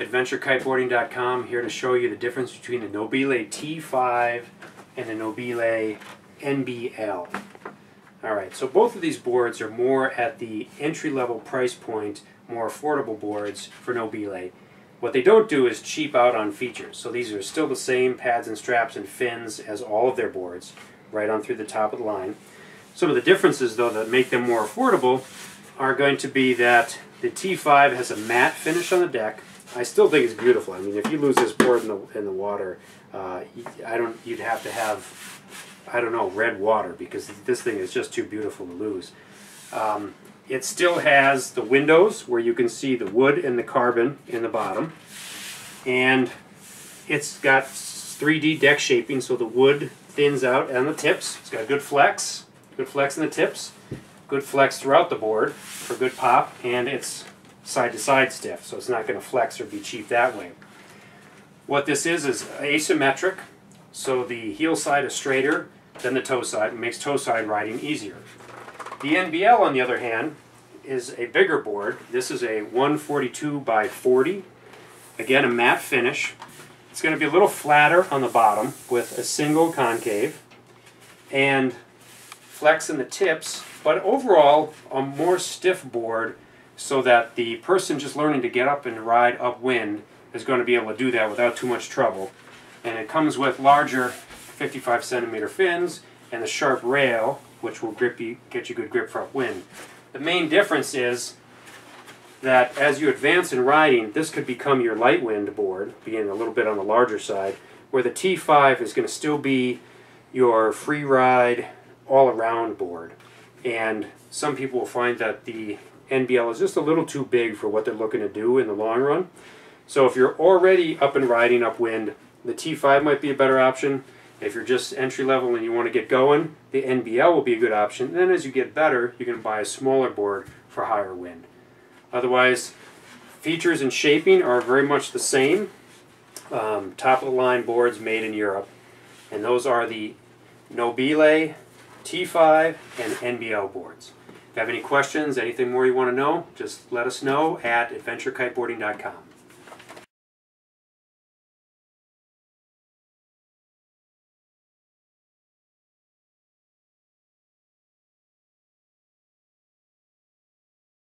AdventureKiteboarding.com here to show you the difference between the Nobile T5 and the Nobile NBL. Alright, so both of these boards are more at the entry-level price point, more affordable boards for Nobile. What they don't do is cheap out on features. So these are still the same pads and straps and fins as all of their boards, right on through the top of the line. Some of the differences, though, that make them more affordable are going to be that the T5 has a matte finish on the deck. I still think it's beautiful. I mean, if you lose this board in the, in the water, uh, I don't. You'd have to have, I don't know, red water because this thing is just too beautiful to lose. Um, it still has the windows where you can see the wood and the carbon in the bottom. And it's got 3D deck shaping, so the wood thins out on the tips. It's got good flex, good flex in the tips, good flex throughout the board for good pop, and it's side-to-side stiff, so it's not going to flex or be cheap that way. What this is is asymmetric, so the heel side is straighter than the toe side, makes toe side riding easier. The NBL, on the other hand, is a bigger board. This is a 142 by 40. Again, a matte finish. It's going to be a little flatter on the bottom with a single concave and flex in the tips, but overall a more stiff board so that the person just learning to get up and ride upwind is going to be able to do that without too much trouble. And it comes with larger 55 centimeter fins and the sharp rail which will grip you, get you good grip for upwind. The main difference is that as you advance in riding, this could become your light wind board, being a little bit on the larger side, where the T5 is going to still be your free ride, all-around board. And some people will find that the NBL is just a little too big for what they're looking to do in the long run. So if you're already up and riding upwind, the T5 might be a better option. If you're just entry level and you want to get going, the NBL will be a good option. And then as you get better, you can buy a smaller board for higher wind. Otherwise, features and shaping are very much the same. Um, top of the line boards made in Europe. And those are the Nobile, T5, and NBL boards. If you have any questions, anything more you want to know, just let us know at adventurekiteboarding.com.